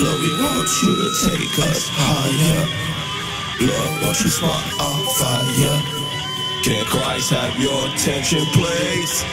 Lord, we want you to take us higher. Lord, won't you spark our fire? Can Christ have your attention, please?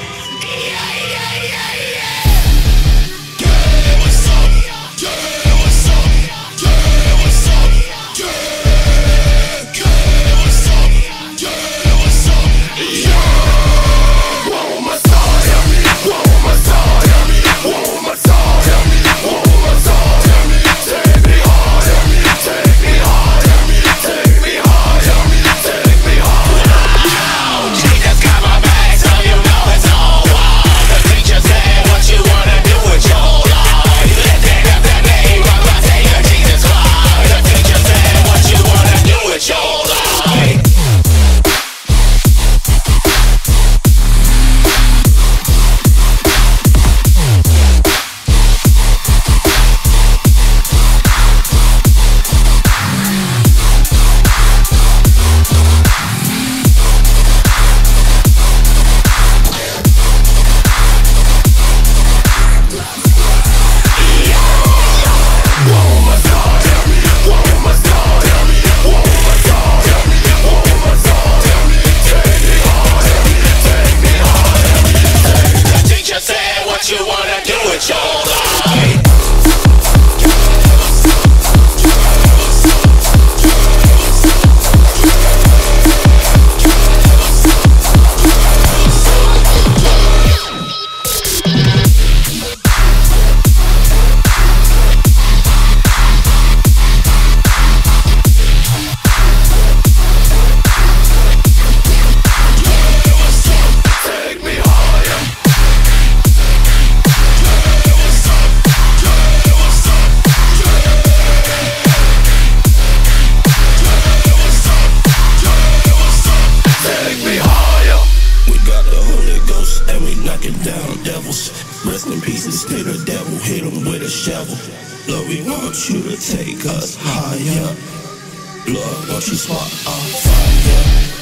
Rest in peace, stay the devil, hit him with a shovel. Lord, we want you to take us higher. Lord, won't you spark our fire?